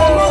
Oh!